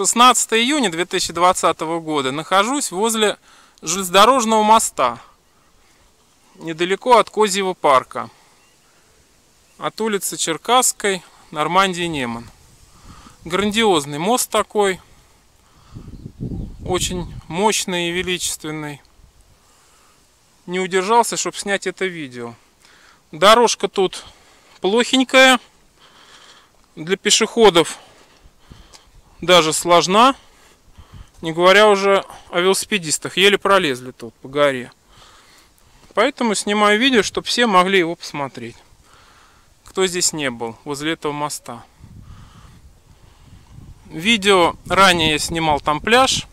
16 июня 2020 года нахожусь возле железнодорожного моста, недалеко от Козьего парка, от улицы Черкасской, Нормандии Неман. Грандиозный мост такой, очень мощный и величественный. Не удержался, чтобы снять это видео. Дорожка тут плохенькая, для пешеходов даже сложна. Не говоря уже о велосипедистах. Еле пролезли тут по горе. Поэтому снимаю видео, чтобы все могли его посмотреть. Кто здесь не был, возле этого моста. Видео ранее я снимал там пляж.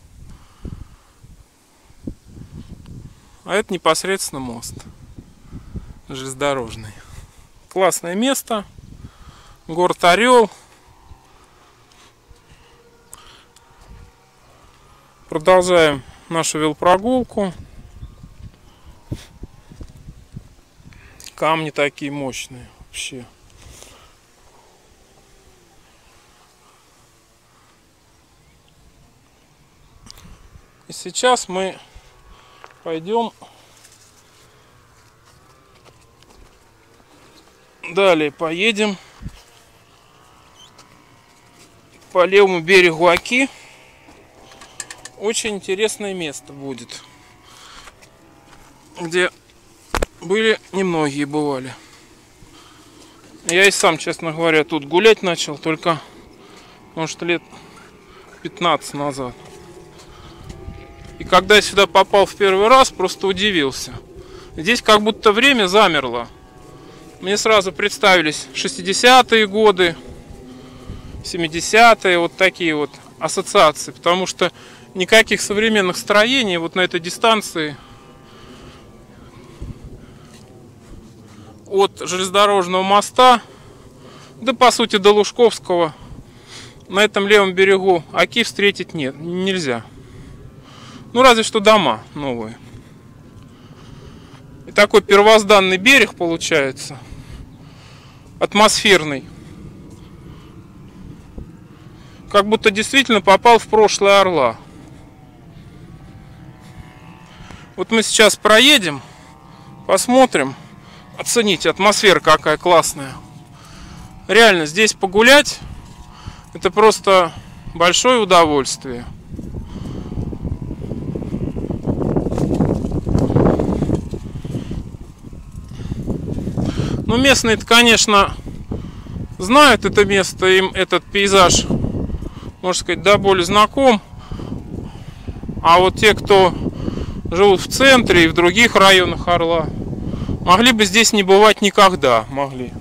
А это непосредственно мост. Железнодорожный. Классное место. Город Орел. Продолжаем нашу велопрогулку. Камни такие мощные вообще. И сейчас мы пойдем далее поедем по левому берегу Оки очень интересное место будет, где были немногие бывали. Я и сам, честно говоря, тут гулять начал только, может, лет 15 назад. И когда я сюда попал в первый раз, просто удивился. Здесь как будто время замерло. Мне сразу представились 60-е годы, 70-е, вот такие вот ассоциации. Потому что никаких современных строений вот на этой дистанции от железнодорожного моста, да по сути до Лужковского, на этом левом берегу Оки встретить нет, нельзя. Ну разве что дома новые. И такой первозданный берег получается, атмосферный. Как будто действительно попал в прошлое Орла. Вот мы сейчас проедем, посмотрим, оцените, атмосфера какая классная. Реально, здесь погулять, это просто большое удовольствие. Ну, местные-то, конечно, знают это место, им этот пейзаж, можно сказать, да, более знаком. А вот те, кто живут в центре и в других районах Орла. Могли бы здесь не бывать никогда, могли.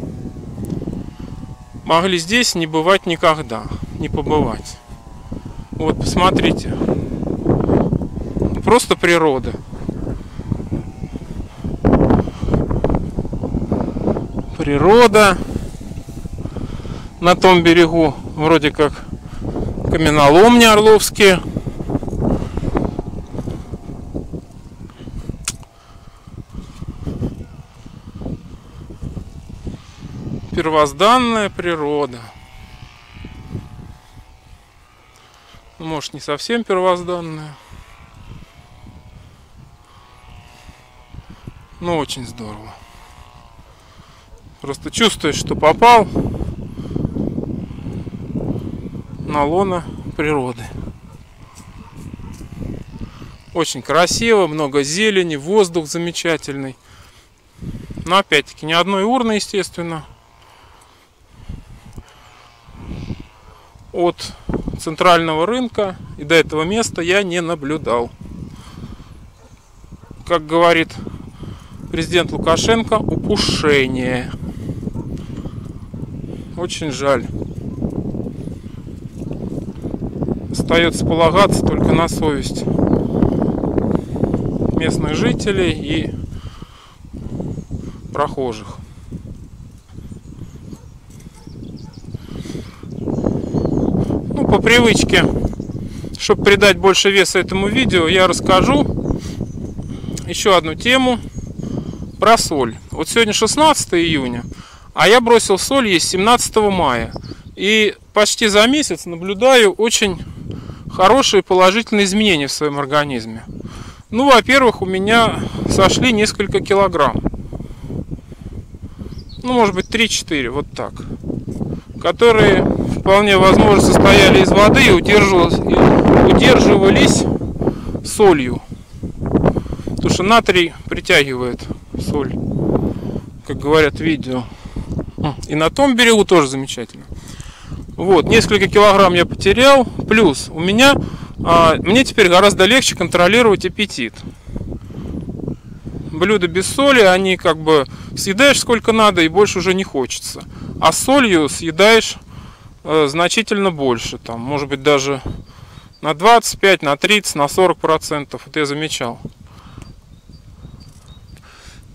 Могли здесь не бывать никогда, не побывать. Вот, посмотрите. Просто природа. Природа. На том берегу вроде как каменоломни орловские. Первозданная природа. Ну, может, не совсем первозданная. Но очень здорово. Просто чувствуешь, что попал на лона природы. Очень красиво, много зелени, воздух замечательный. Но опять-таки ни одной урны, естественно. От центрального рынка и до этого места я не наблюдал. Как говорит президент Лукашенко, упушение. Очень жаль. Остается полагаться только на совесть местных жителей и прохожих. по привычке, чтобы придать больше веса этому видео, я расскажу еще одну тему про соль. Вот сегодня 16 июня, а я бросил соль есть 17 мая. И почти за месяц наблюдаю очень хорошие положительные изменения в своем организме. Ну, во-первых, у меня сошли несколько килограмм. Ну, может быть, 3-4, вот так. Которые вполне возможно состояли из воды и удерживались, солью. Потому что натрий притягивает соль, как говорят видео. И на том берегу тоже замечательно. Вот, несколько килограмм я потерял. Плюс у меня, а, мне теперь гораздо легче контролировать аппетит. Блюда без соли, они как бы съедаешь сколько надо и больше уже не хочется. А солью съедаешь э, значительно больше. Там, может быть, даже на 25, на 30, на 40 процентов. Это я замечал.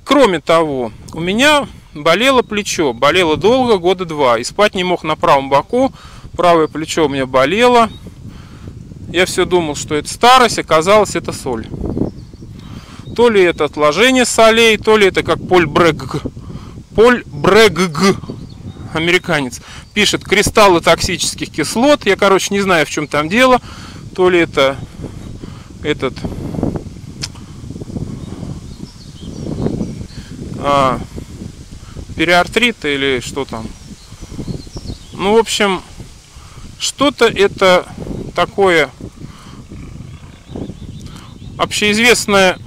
Кроме того, у меня болело плечо, болело долго, года два, и спать не мог на правом боку, правое плечо у меня болело. Я все думал, что это старость, оказалось это соль. То ли это отложение солей, то ли это как Поль Брегг. Американец, пишет кристаллы токсических кислот. Я, короче, не знаю, в чем там дело. То ли это этот а, периартрит или что там. Ну, в общем, что-то это такое общеизвестное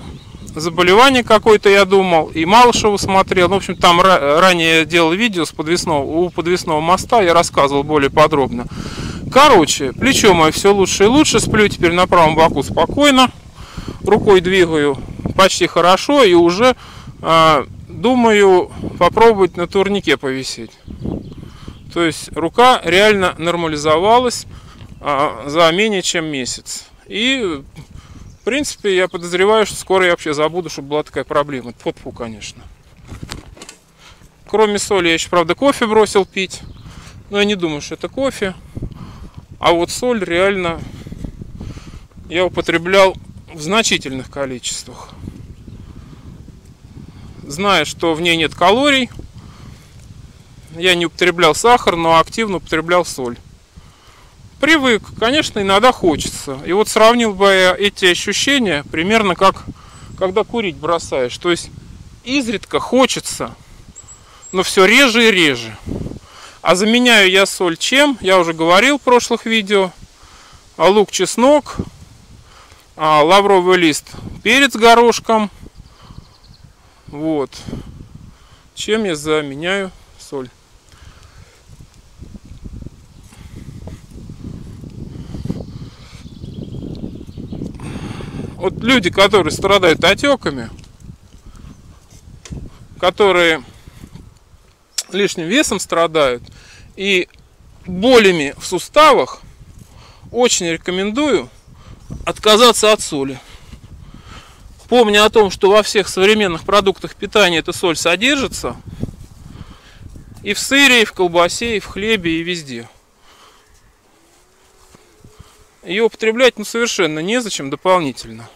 заболевание какое-то, я думал, и Малышеву смотрел. Ну, в общем, там ранее делал видео с подвесного, у подвесного моста, я рассказывал более подробно. Короче, плечо мое все лучше и лучше, сплю теперь на правом боку спокойно, рукой двигаю почти хорошо и уже а, думаю попробовать на турнике повисеть. То есть рука реально нормализовалась а, за менее чем месяц. И принципе я подозреваю, что скоро я вообще забуду, чтобы была такая проблема. Фу-фу, конечно. Кроме соли я еще, правда, кофе бросил пить. Но я не думаю, что это кофе. А вот соль реально я употреблял в значительных количествах зная, что в ней нет калорий, я не употреблял сахар, но активно употреблял соль. Привык, конечно, иногда хочется. И вот сравнил бы я эти ощущения примерно как когда курить бросаешь. То есть изредка хочется, но все реже и реже. А заменяю я соль чем? Я уже говорил в прошлых видео. А лук, чеснок, а лавровый лист, перец горошком – вот. Чем я заменяю соль? Вот люди, которые страдают отеками, которые лишним весом страдают и болями в суставах, очень рекомендую отказаться от соли. Помня о том, что во всех современных продуктах питания эта соль содержится, и в сыре, и в колбасе, и в хлебе, и везде. Ее употреблять ну, совершенно незачем дополнительно.